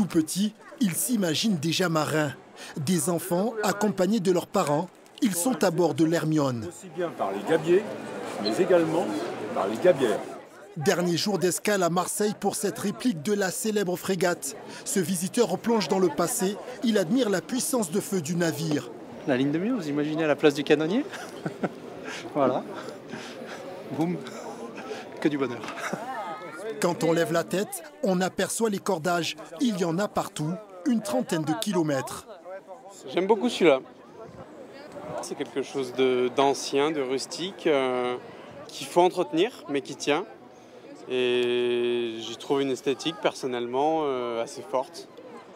Tout petit, ils s'imaginent déjà marins. Des enfants accompagnés de leurs parents, ils sont à bord de l'Hermione. Aussi bien par les gabiers, mais également par les gabières. Dernier jour d'escale à Marseille pour cette réplique de la célèbre frégate. Ce visiteur replonge dans le passé. Il admire la puissance de feu du navire. La ligne de mire, vous imaginez à la place du canonnier? Voilà. Boum. Que du bonheur. Quand on lève la tête, on aperçoit les cordages. Il y en a partout, une trentaine de kilomètres. J'aime beaucoup celui-là. C'est quelque chose d'ancien, de, rustique, euh, qu'il faut entretenir, mais qui tient. Et j'y trouve une esthétique personnellement euh, assez forte.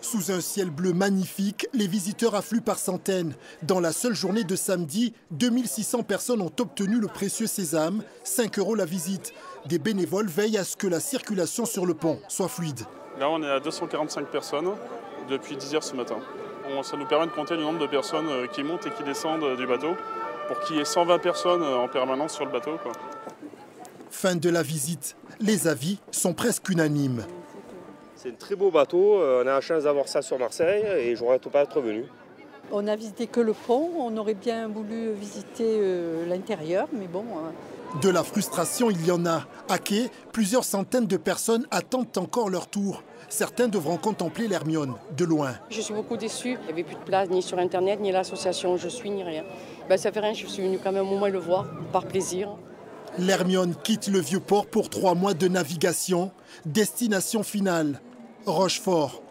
Sous un ciel bleu magnifique, les visiteurs affluent par centaines. Dans la seule journée de samedi, 2600 personnes ont obtenu le précieux sésame, 5 euros la visite. Des bénévoles veillent à ce que la circulation sur le pont soit fluide. Là, on est à 245 personnes depuis 10 heures ce matin. Ça nous permet de compter le nombre de personnes euh, qui montent et qui descendent euh, du bateau pour qu'il y ait 120 personnes euh, en permanence sur le bateau. quoi. Fin de la visite. Les avis sont presque unanimes. C'est un très beau bateau, euh, on a la chance d'avoir ça sur Marseille et je ne regrette pas être venu. On n'a visité que le pont, on aurait bien voulu visiter euh, l'intérieur, mais bon. euh, De la frustration, il y en a. À quai, plusieurs centaines de personnes attendent encore leur tour. Certains devront contempler l'Hermione de loin. Je suis beaucoup déçue. Il n'y avait plus de place ni sur Internet, ni l'association Je suis, ni rien. Ben, ça fait rien, je suis venue quand même au moins le voir, par plaisir. L'Hermione quitte le vieux port pour trois mois de navigation. Destination finale, Rochefort.